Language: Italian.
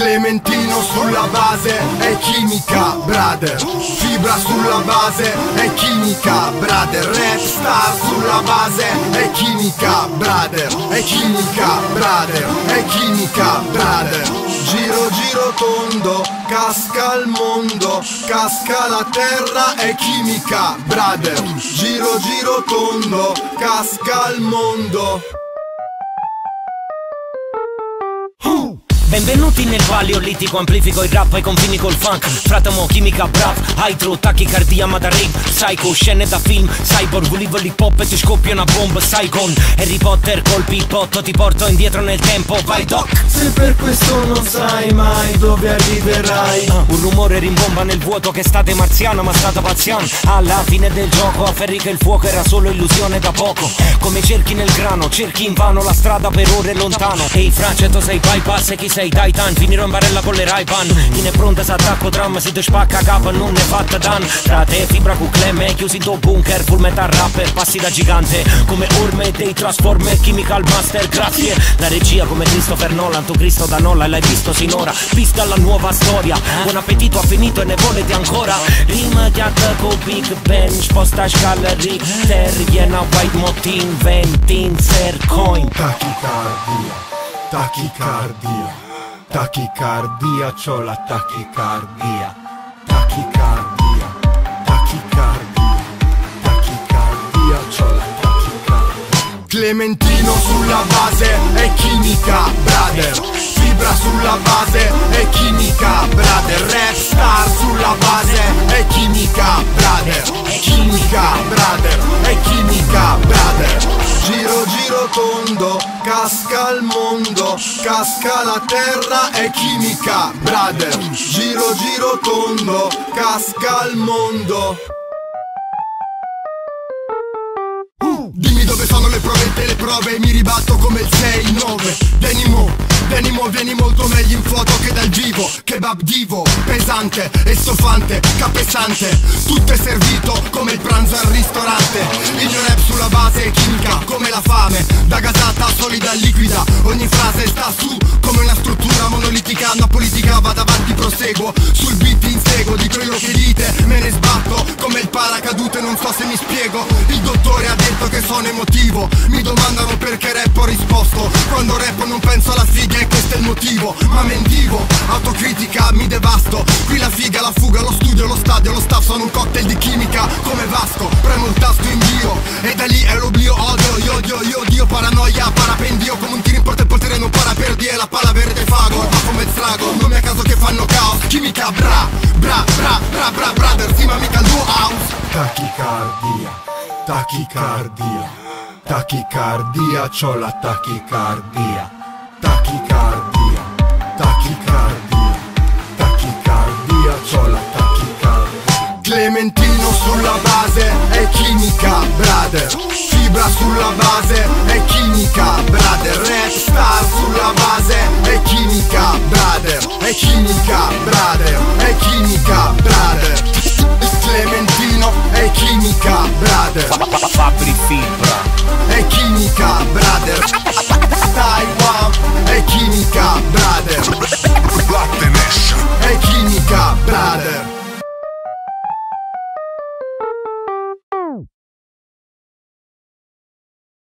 Clementino sulla base è chimica, brother. Fibra sulla base è chimica, brother. Rap star sulla base è chimica, brother. È chimica, brother. È chimica, brother. Giro giro tondo, casca il mondo. Casca la terra è chimica, brother. Giro giro tondo, casca il mondo Benvenuti nel paleolitico, amplifico il rap ai confini col funk. Fratomo, chimica, brav, hydro, tachicardia, ma da rave Psycho, scene da film, cyborg, livello hip hop e ti scoppia una bomba Saigon, Harry Potter, colpi potto, ti porto indietro nel tempo, vai doc! Se per questo non sai mai dove arriverai. Uh, Un rumore rimbomba nel vuoto che state marziano ma state pazziano Alla fine del gioco afferri che il fuoco era solo illusione da poco. Come cerchi nel grano, cerchi invano la strada per ore lontano. Ehi hey, Francetto sei bypass e chi sei sei Titan Finirò in barella con le Ray-Ban Chi ne pronta sa attacco tram Si te spacca capa non ne fatta dan. Tra te fibra cu clemme Chiusi in tuo bunker Full metal rapper Passi da gigante. Come orme dei transformer Chemical master Grazie. La regia come Christopher Nolan Tu Cristo da Nola l'hai visto sinora. Vista la nuova storia Buon appetito ha finito e ne volete ancora. Rima con Big Ben Sposta scala Richter Viena White Motin Ventin Sercoin Tachicardia Tachicardia Tachicardia, c'ho la tachicardia. Tachicardia, tachicardia. C'ho la tachicardia. Clementino sulla base è chimica, brother. Fibra sulla base è chimica, brother. Rap sulla base è chimica, brother. Chimica, brother, è chimica, brother. Giro giro tondo, casca il mondo, casca la terra è chimica, brother. Giro giro tondo, casca il mondo. Uh, dimmi dove fanno le provette e le prove, mi ribatto come il 6-9. Venimo, vieni molto meglio in foto che dal vivo. Kebab divo, pesante e stofante, capesante Tutto è servito come il pranzo al ristorante. Il mio rap sulla base è chimica come la fame. Da gasata solida liquida Ogni frase sta su. Come una struttura monolitica Una politica va davanti proseguo. Sul beat insego di quello che dite Me ne sbatto. Come il paracadute non so se mi spiego. Il detto che sono emotivo. Mi domandano perché rap ho risposto. Quando rap non penso alla figlia e questo è il motivo. Ma mentivo, autocritica, mi devasto. Qui la figa, la fuga, lo studio, lo stadio, lo staff Sono un cocktail di chimica. Come Vasco Premo il tasto invio e da lì è l'oblio Odio, io odio, io odio, paranoia, parapendio. Come un tiro in porta e il portiere non para per die La palla verde fago, ma come il strago Non è a caso che fanno caos, chimica bra Bra, bra, bra, bra, brother, sì ma mica il tuo house. Tachicardia, tachicardia. Tachicardia, c'ho la tachicardia. Tachicardia, tachicardia, tachicardia, c'ho la tachicardia. Clementino sulla base è chimica, brother. Fibra sulla base è chimica, brother. Red star sulla base è chimica, brother. È chimica, brother, è chimica, brother chimica, brother Fabri Fibra. È chimica, brother Taiwan È chimica, brother